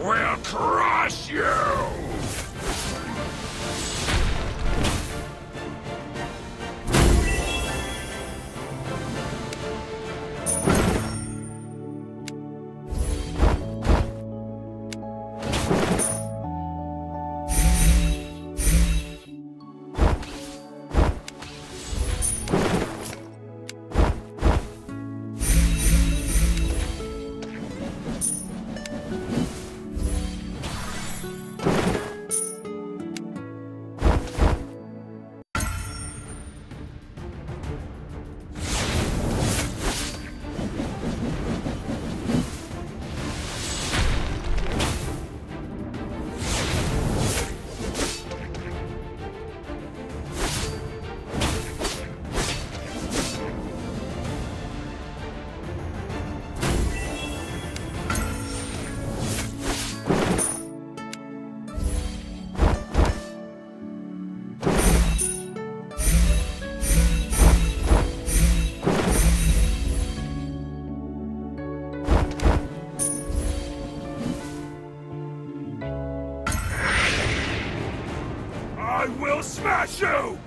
We'll crush you! I will smash you!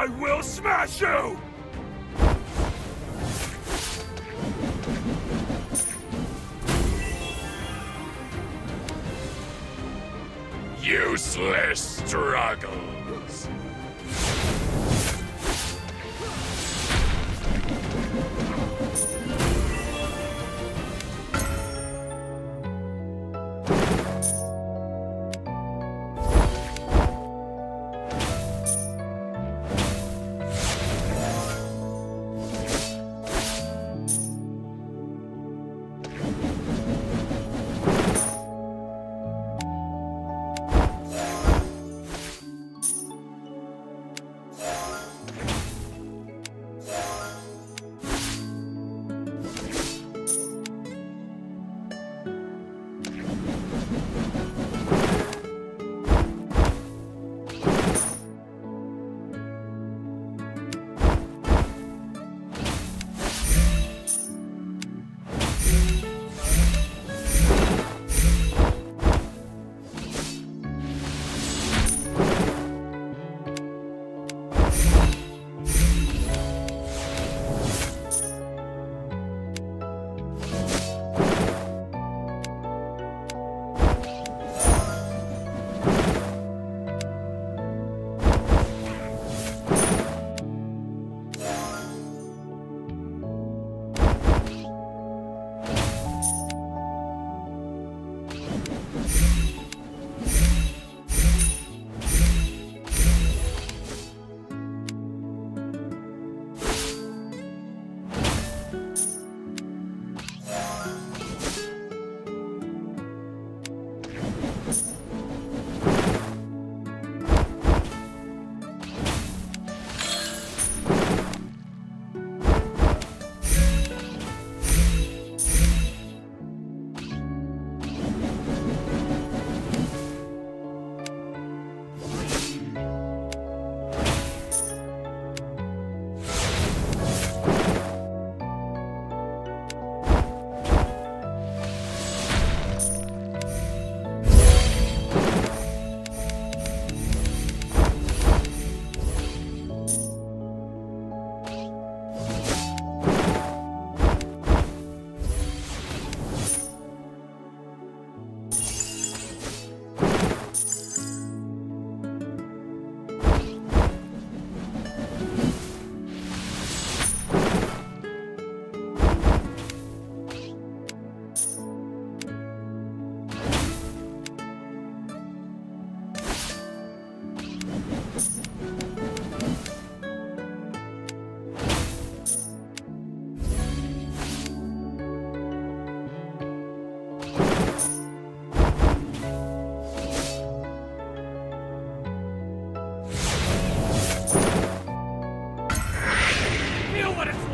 I will smash you! Useless struggles.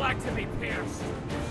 Like to be pierced.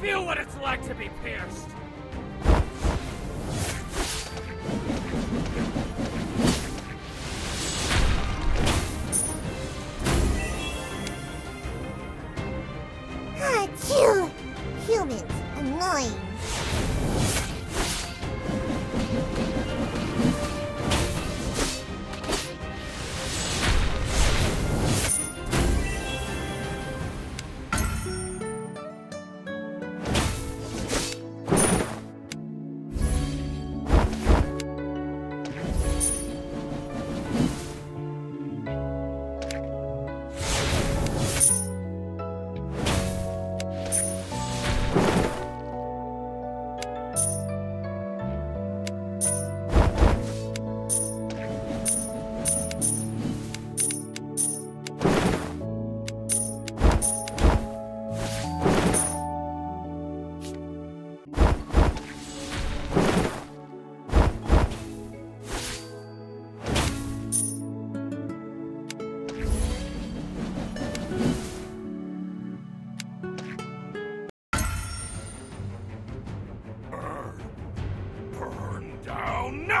Feel what it's like to be pierced.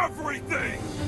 Everything!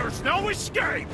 There's no escape!